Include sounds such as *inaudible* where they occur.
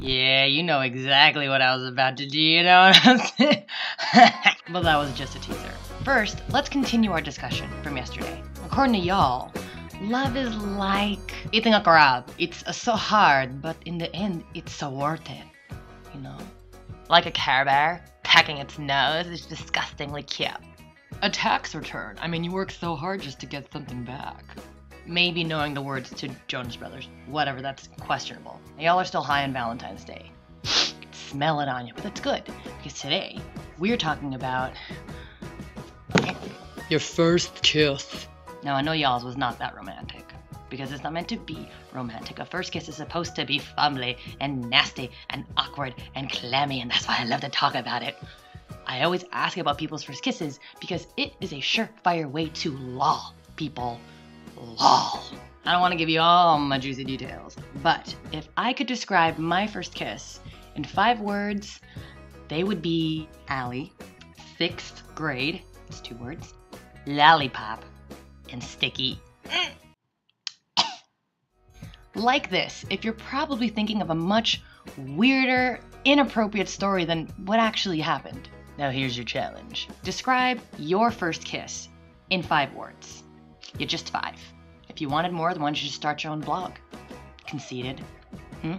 yeah, you know exactly what I was about to do, you know what I'm saying? *laughs* well, that was just a teaser. First, let's continue our discussion from yesterday. According to y'all, love is like eating a crab. It's uh, so hard, but in the end, it's so worth it. You know? Like a Care Bear pecking its nose is disgustingly cute. A tax return. I mean, you work so hard just to get something back. Maybe knowing the words to Jonas Brothers. Whatever, that's questionable. Y'all are still high on Valentine's Day. Smell it on you, but that's good because today we're talking about. Your first kiss. Now, I know y'all's was not that romantic because it's not meant to be romantic. A first kiss is supposed to be fumbly and nasty and awkward and clammy, and that's why I love to talk about it. I always ask about people's first kisses because it is a surefire way to law people. Law. Oh, I don't want to give you all my juicy details, but if I could describe my first kiss in five words, they would be Allie, sixth grade, it's two words, lollipop, and sticky. *coughs* like this, if you're probably thinking of a much weirder, inappropriate story than what actually happened. Now, here's your challenge describe your first kiss in five words. You're just five. If you wanted more, then why don't you just start your own blog? Conceited. Hmm?